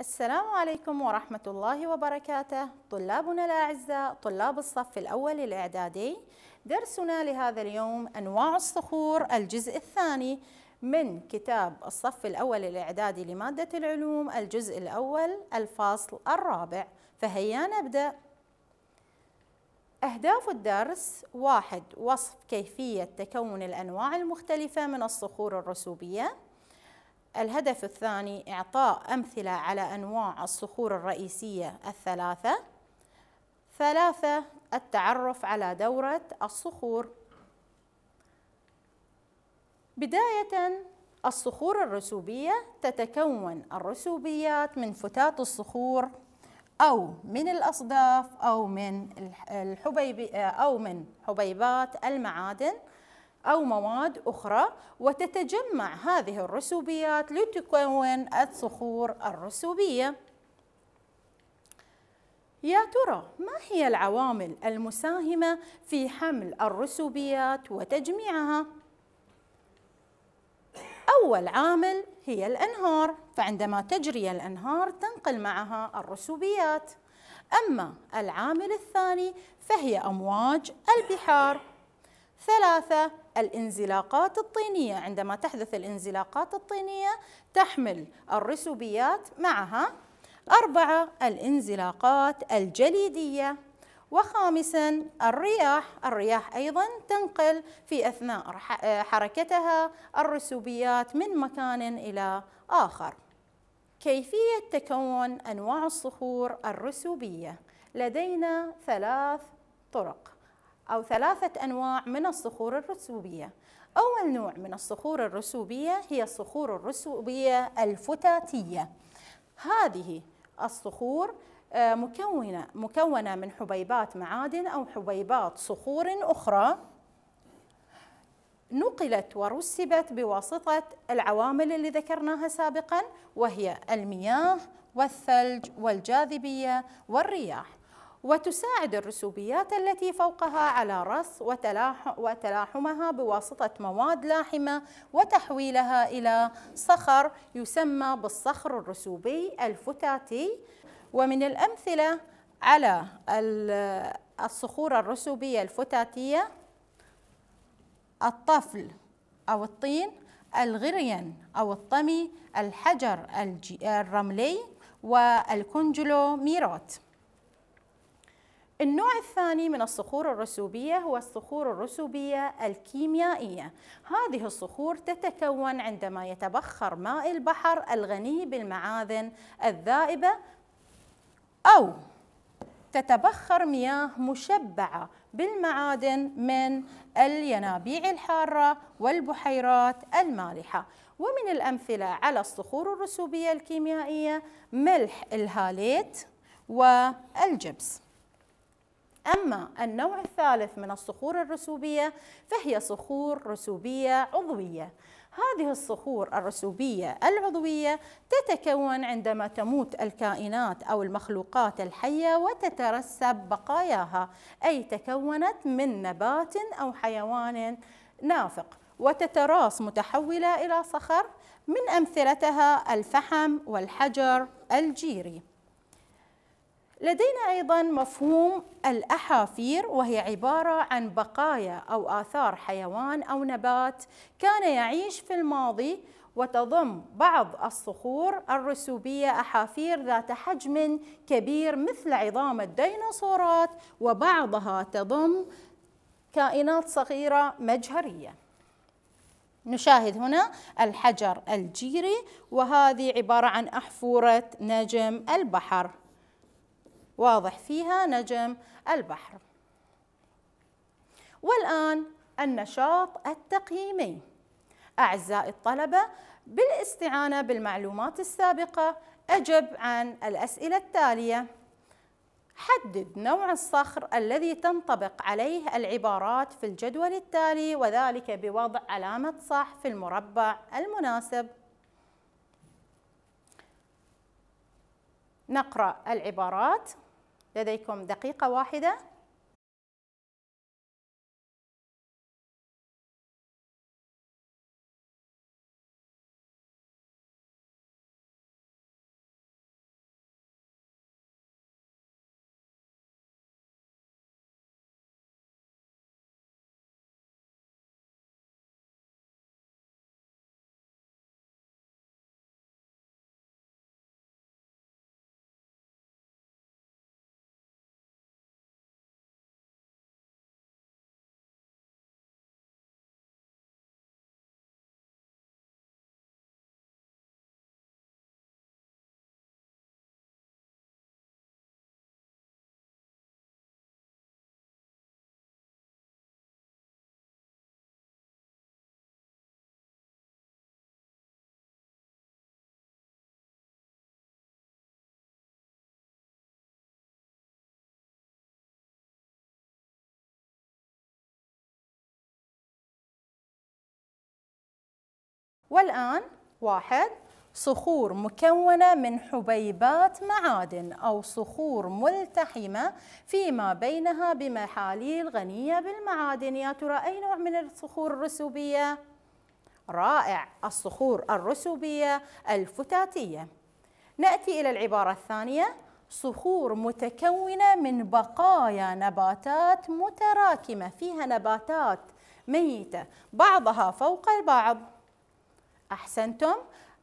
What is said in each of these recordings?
السلام عليكم ورحمة الله وبركاته. طلابنا الأعزاء طلاب الصف الأول الإعدادي درسنا لهذا اليوم أنواع الصخور. الجزء الثاني من كتاب الصف الأول الإعدادي لمادة العلوم الجزء الأول الفصل الرابع. فهيا نبدأ. أهداف الدرس واحد وصف كيفية تكون الأنواع المختلفة من الصخور الرسوبية. الهدف الثاني إعطاء أمثلة على أنواع الصخور الرئيسية الثلاثة. ثلاثة التعرف على دورة الصخور. بداية الصخور الرسوبية تتكون الرسوبيات من فتات الصخور أو من الأصداف أو من الحبيب أو من حبيبات المعادن. أو مواد أخرى وتتجمع هذه الرسوبيات لتكون الصخور الرسوبية. يا ترى ما هي العوامل المساهمة في حمل الرسوبيات وتجميعها؟ أول عامل هي الأنهار فعندما تجري الأنهار تنقل معها الرسوبيات. أما العامل الثاني فهي أمواج البحار. ثلاثة الانزلاقات الطينية. عندما تحدث الانزلاقات الطينية تحمل الرسوبيات معها. أربعة الانزلاقات الجليدية. وخامسا الرياح. الرياح أيضا تنقل في أثناء حركتها الرسوبيات من مكان إلى آخر. كيفية تكون أنواع الصخور الرسوبية؟ لدينا ثلاث طرق. أو ثلاثة أنواع من الصخور الرسوبية. أول نوع من الصخور الرسوبية هي الصخور الرسوبية الفتاتية. هذه الصخور آه، مكونة مكونة من حبيبات معادن أو حبيبات صخور أخرى. نقلت ورسبت بواسطة العوامل اللي ذكرناها سابقا وهي المياه والثلج والجاذبية والرياح. وتساعد الرسوبيات التي فوقها على رص وتلاحمها بواسطة مواد لاحمة وتحويلها إلى صخر يسمى بالصخر الرسوبي الفتاتي ومن الأمثلة على الصخور الرسوبية الفتاتية الطفل أو الطين الغريان أو الطمي الحجر الرملي والكونجلوميرات النوع الثاني من الصخور الرسوبية هو الصخور الرسوبية الكيميائية. هذه الصخور تتكون عندما يتبخر ماء البحر الغني بالمعادن الذائبة أو تتبخر مياه مشبعة بالمعادن من الينابيع الحارة والبحيرات المالحة. ومن الأمثلة على الصخور الرسوبية الكيميائية ملح الهاليت والجبس. أما النوع الثالث من الصخور الرسوبية فهي صخور رسوبية عضوية. هذه الصخور الرسوبية العضوية تتكون عندما تموت الكائنات أو المخلوقات الحية وتترسب بقاياها أي تكونت من نبات أو حيوان نافق وتتراص متحولة إلى صخر من أمثلتها الفحم والحجر الجيري. لدينا أيضا مفهوم الأحافير وهي عبارة عن بقايا أو آثار حيوان أو نبات كان يعيش في الماضي وتضم بعض الصخور الرسوبية أحافير ذات حجم كبير مثل عظام الديناصورات وبعضها تضم كائنات صغيرة مجهرية. نشاهد هنا الحجر الجيري وهذه عبارة عن أحفورة نجم البحر. واضح فيها نجم البحر. والآن النشاط التقييمي. أعزائي الطلبة بالاستعانة بالمعلومات السابقة أجب عن الأسئلة التالية. حدد نوع الصخر الذي تنطبق عليه العبارات في الجدول التالي وذلك بوضع علامة صح في المربع المناسب. نقرأ العبارات. لديكم دقيقة واحدة. والآن واحد صخور مكونة من حبيبات معادن أو صخور ملتحمة فيما بينها بمحاليل غنية بالمعادن. يا ترى أي نوع من الصخور الرسوبية؟ رائع. الصخور الرسوبية الفتاتية. نأتي إلى العبارة الثانية. صخور متكونة من بقايا نباتات متراكمة فيها نباتات ميتة بعضها فوق البعض. أحسنتم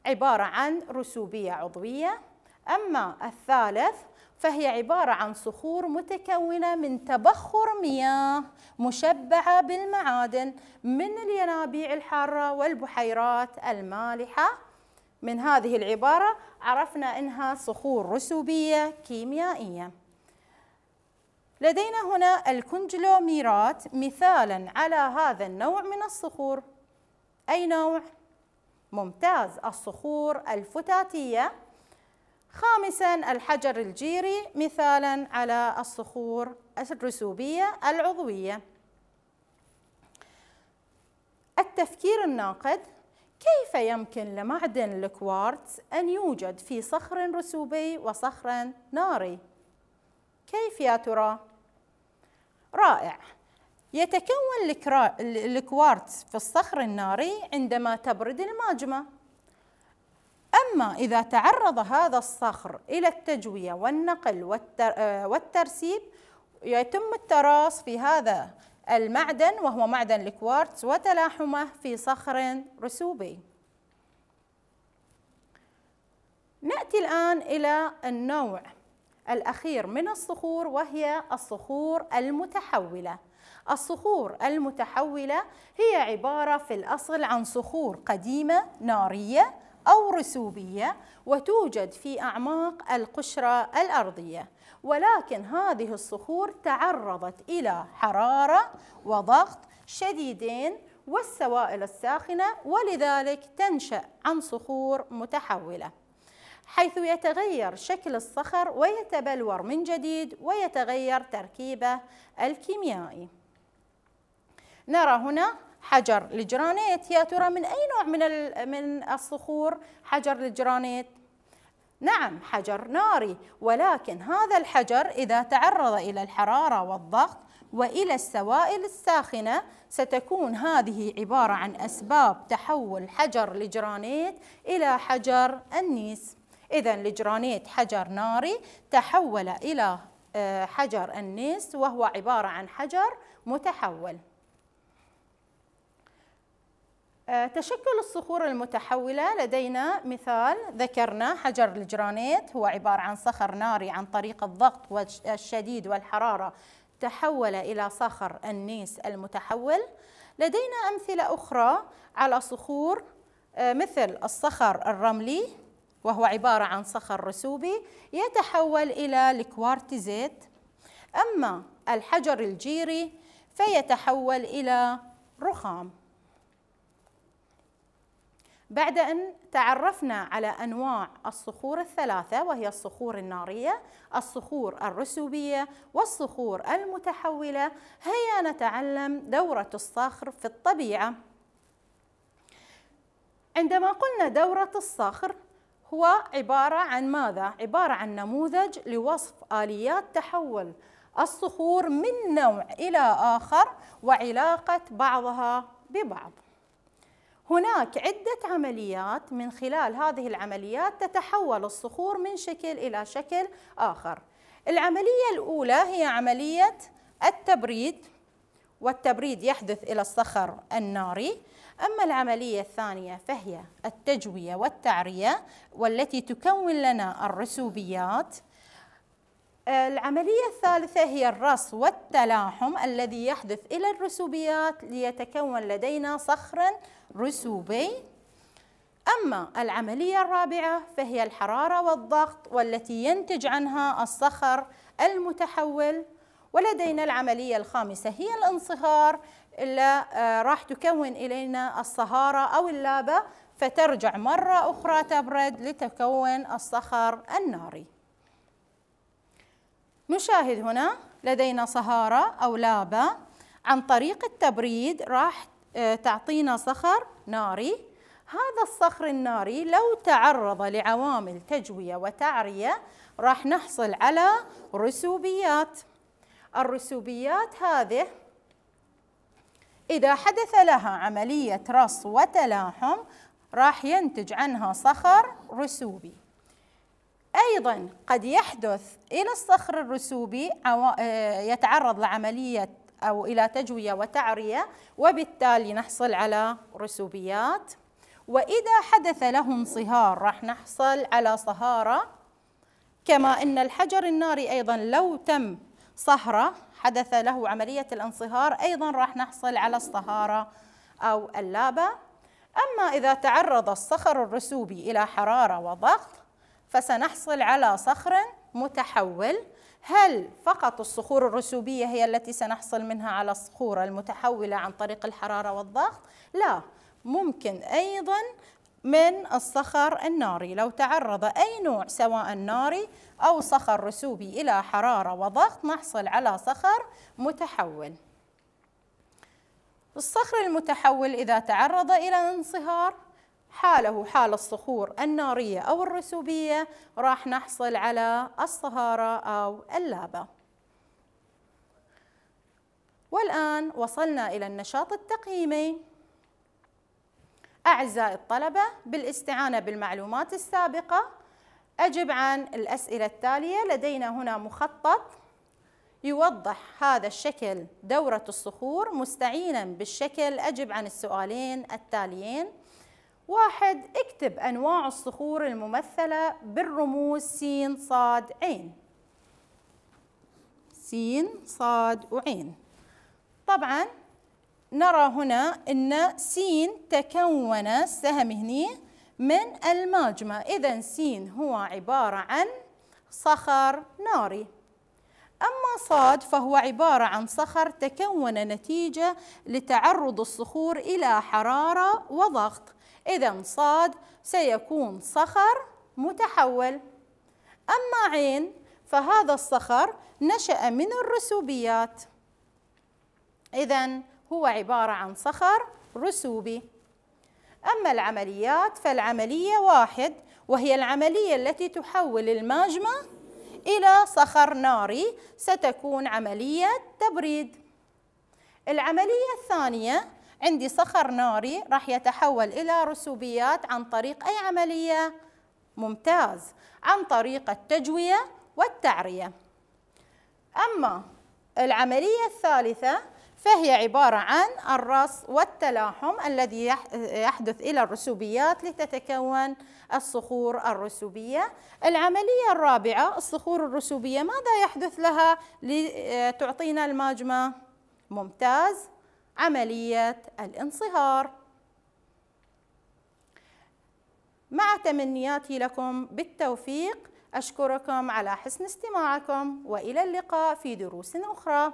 عبارة عن رسوبية عضوية. أما الثالث فهي عبارة عن صخور متكونة من تبخر مياه مشبعة بالمعادن من الينابيع الحارة والبحيرات المالحة. من هذه العبارة عرفنا أنها صخور رسوبية كيميائية. لدينا هنا الكونجلوميرات مثالا على هذا النوع من الصخور. أي نوع؟ ممتاز الصخور الفتاتية خامسا الحجر الجيري مثالا على الصخور الرسوبية العضوية التفكير الناقد كيف يمكن لمعدن الكوارتز أن يوجد في صخر رسوبي وصخر ناري؟ كيف يا ترى؟ رائع يتكون الكوارتز في الصخر الناري عندما تبرد الماجمة أما إذا تعرض هذا الصخر إلى التجوية والنقل والترسيب يتم التراص في هذا المعدن وهو معدن الكوارتز وتلاحمه في صخر رسوبي. نأتي الآن إلى النوع الأخير من الصخور وهي الصخور المتحولة. الصخور المتحولة هي عبارة في الأصل عن صخور قديمة نارية أو رسوبية وتوجد في أعماق القشرة الأرضية. ولكن هذه الصخور تعرضت إلى حرارة وضغط شديدين والسوائل الساخنة ولذلك تنشأ عن صخور متحولة. حيث يتغير شكل الصخر ويتبلور من جديد ويتغير تركيبه الكيميائي. نرى هنا حجر الجرانيت. يا ترى من أي نوع من من الصخور حجر الجرانيت؟ نعم حجر ناري. ولكن هذا الحجر إذا تعرض إلى الحرارة والضغط وإلى السوائل الساخنة ستكون هذه عبارة عن أسباب تحول حجر الجرانيت إلى حجر النيس. إذا الجرانيت حجر ناري تحول إلى آه، حجر النيس وهو عبارة عن حجر متحول. تشكل الصخور المتحولة لدينا مثال ذكرنا حجر الجرانيت. هو عبارة عن صخر ناري عن طريق الضغط الشديد والحرارة تحول إلى صخر النيس المتحول. لدينا أمثلة أخرى على صخور آه، مثل الصخر الرملي وهو عبارة عن صخر رسوبي يتحول إلى الكوارتزيت أما الحجر الجيري فيتحول إلى رخام. بعد أن تعرفنا على أنواع الصخور الثلاثة وهي الصخور النارية الصخور الرسوبية والصخور المتحولة هيا نتعلم دورة الصخر في الطبيعة عندما قلنا دورة الصخر هو عبارة عن ماذا؟ عبارة عن نموذج لوصف آليات تحول الصخور من نوع إلى آخر وعلاقة بعضها ببعض هناك عدة عمليات من خلال هذه العمليات تتحول الصخور من شكل إلى شكل آخر. العملية الأولى هي عملية التبريد والتبريد يحدث إلى الصخر الناري. أما العملية الثانية فهي التجوية والتعرية والتي تكون لنا الرسوبيات. العملية الثالثة هي الرص والتلاحم الذي يحدث إلى الرسوبيات ليتكون لدينا صخر رسوبي. أما العملية الرابعة فهي الحرارة والضغط والتي ينتج عنها الصخر المتحول. ولدينا العملية الخامسة هي الانصهار اللي آه، راح تكون إلينا الصهارة أو اللابة فترجع مرة أخرى تبرد لتكون الصخر الناري. نشاهد هنا لدينا صهارة أو لابة عن طريق التبريد راح آه، تعطينا صخر ناري. هذا الصخر الناري لو تعرض لعوامل تجوية وتعرية راح نحصل على رسوبيات. الرسوبيات هذه إذا حدث لها عملية رص وتلاحم راح ينتج عنها صخر رسوبي. أيضا قد يحدث إلى الصخر الرسوبي آه، يتعرض لعملية أو إلى تجوية وتعرية وبالتالي نحصل على رسوبيات. وإذا حدث له انصهار راح نحصل على صهارة كما أن الحجر الناري أيضا لو تم صهرة حدث له عملية الانصهار أيضا راح نحصل على الصهارة أو اللابة. أما إذا تعرض الصخر الرسوبي إلى حرارة وضغط فسنحصل على صخر متحول. هل فقط الصخور الرسوبية هي التي سنحصل منها على الصخور المتحولة عن طريق الحرارة والضغط؟ لا ممكن أيضا من الصخر الناري. لو تعرض أي نوع سواء ناري أو صخر رسوبي إلى حرارة وضغط نحصل على صخر متحول. الصخر المتحول إذا تعرض إلى انصهار حاله حال الصخور النارية أو الرسوبية راح نحصل على الصهارة أو اللابة. والآن وصلنا إلى النشاط التقييمي. أعزائي الطلبة بالاستعانة بالمعلومات السابقة أجب عن الأسئلة التالية. لدينا هنا مخطط يوضح هذا الشكل دورة الصخور مستعينا بالشكل. أجب عن السؤالين التاليين. واحد اكتب أنواع الصخور الممثلة بالرموز س صاد عين. س صاد وعين. طبعا نرى هنا أن س تكون السهم هني من الماجما. إذا س هو عبارة عن صخر ناري. أما صاد فهو عبارة عن صخر تكون نتيجة لتعرض الصخور إلى حرارة وضغط. إذا صاد سيكون صخر متحول. أما عين فهذا الصخر نشأ من الرسوبيات. إذا هو عبارة عن صخر رسوبي. أما العمليات فالعملية واحد وهي العملية التي تحول الماجما إلى صخر ناري ستكون عملية تبريد. العملية الثانية عندي صخر ناري راح يتحول إلى رسوبيات عن طريق أي عملية؟ ممتاز عن طريق التجوية والتعرية أما العملية الثالثة فهي عبارة عن الرص والتلاحم الذي يحدث إلى الرسوبيات لتتكون الصخور الرسوبية العملية الرابعة الصخور الرسوبية ماذا يحدث لها لتعطينا الماجمة؟ ممتاز عملية الانصهار. مع تمنياتي لكم بالتوفيق أشكركم على حسن استماعكم وإلى اللقاء في دروس أخرى.